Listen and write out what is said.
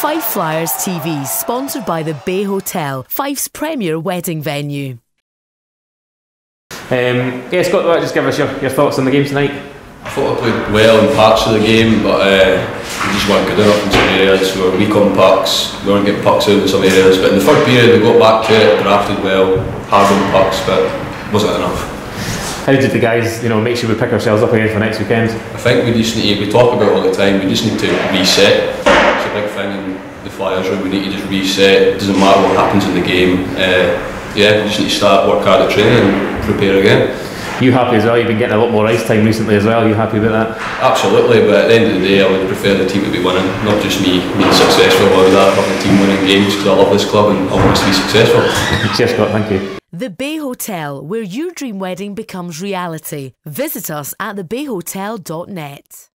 Fife Flyers TV, sponsored by the Bay Hotel, Fife's premier wedding venue. Um, yeah, Scott, just give us your, your thoughts on the game tonight. I thought I played well in parts of the game, but uh, we just weren't good enough in some areas. We were weak on pucks, we weren't getting pucks out in some areas. But in the third period, we got back to it, drafted well, hard on pucks, but wasn't enough. How did the guys, you know, make sure we pick ourselves up again for next weekend? I think we just need to, we talk about it all the time, we just need to reset. It's a big thing in the Flyers room, we need to just reset. It doesn't matter what happens in the game. Uh, yeah, we just need to start, work hard at training and prepare again. You happy as well? You've been getting a lot more ice time recently as well. You happy with that? Absolutely, but at the end of the day, I would prefer the team to be winning, not just me being successful. I would rather have the team winning games because I love this club and I want us to be successful. Cheers, Scott. Thank you. The Bay Hotel, where your dream wedding becomes reality. Visit us at thebayhotel.net.